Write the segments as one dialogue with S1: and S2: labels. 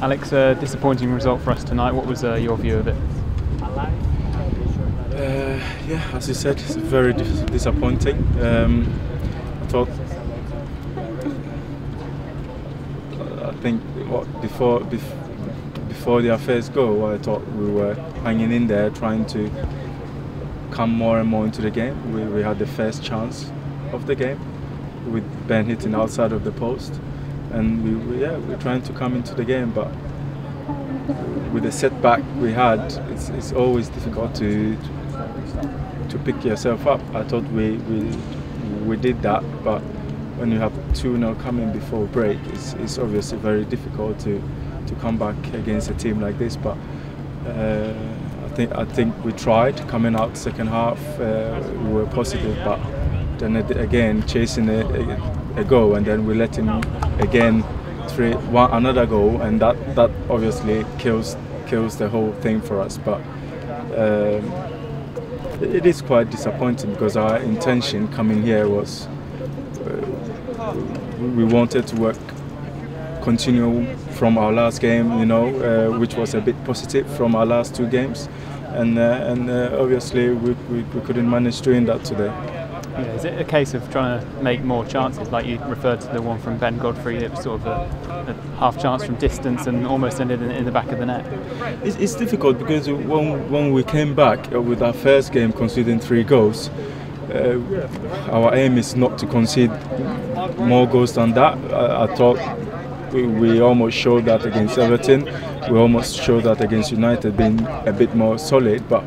S1: Alex, a disappointing result for us tonight. What was uh, your view of it?
S2: Uh, yeah, as you said, it's very dis disappointing. Um, I thought, I think what, before before their first goal, I thought we were hanging in there, trying to come more and more into the game. We, we had the first chance of the game with Ben hitting outside of the post, and we, we yeah we're trying to come into the game, but with the setback we had, it's, it's always difficult to to pick yourself up. I thought we we we did that, but when you have two now coming before break, it's, it's obviously very difficult to to come back against a team like this. But uh, I think I think we tried coming out second half. Uh, we were positive, but then again chasing a, a, a goal, and then we let him again three one another goal, and that that obviously kills kills the whole thing for us. But um, it is quite disappointing because our intention coming here was uh, we wanted to work continue from our last game, you know, uh, which was a bit positive from our last two games, and uh, and uh, obviously we, we, we couldn't manage doing that today.
S1: Is it a case of trying to make more chances, like you referred to the one from Ben Godfrey, it was sort of a, a half chance from distance and almost ended in, in the back of the net?
S2: It's, it's, difficult because when, when we came back uh, with our first game conceding three goals, uh, our aim is not to concede more goals than that. I, I thought we, we, almost showed that against Everton. We almost showed that against United, being a bit more solid. But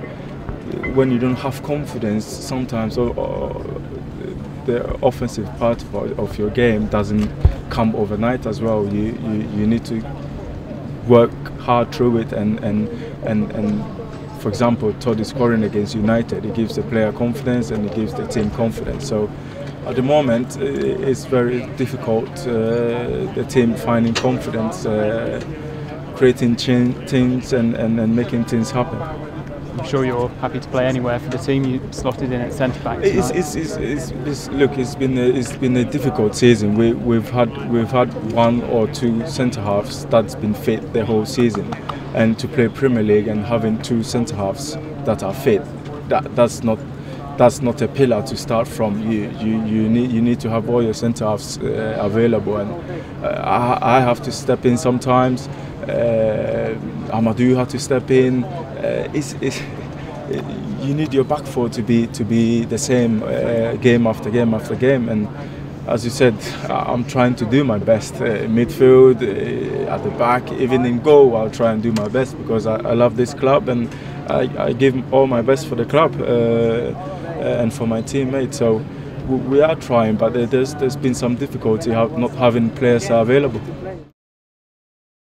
S2: when you don't have confidence, sometimes or, or the offensive part of, your game doesn't come overnight as well. You, you, you need to work hard through it and, and, and, and for example, Todd is scoring against United. It gives the player confidence and it gives the team confidence. So at the moment, it's very difficult. Uh, the team finding confidence, uh, creating things and, and, and making things happen.
S1: I'm sure you're happy to play anywhere for the team. You slotted in at centre back.
S2: It's, it's, it's, look, it's been a, it's been a difficult season. We, we've had we've had one or two centre halves that's been fit the whole season, and to play Premier League and having two centre halves that are fit, that that's not that's not a pillar to start from. You you, you need you need to have all your centre halves uh, available, and uh, I, I have to step in sometimes. Uh, Amadou had to step in. Uh, it's, it's, you need your back four to be to be the same uh, game after game after game, and as you said, I'm trying to do my best. Uh, midfield, uh, at the back, even in goal, I'll try and do my best because I, I love this club and I, I, give all my best for the club uh, and for my teammates. So we are trying, but there's there's been some difficulty not having players available.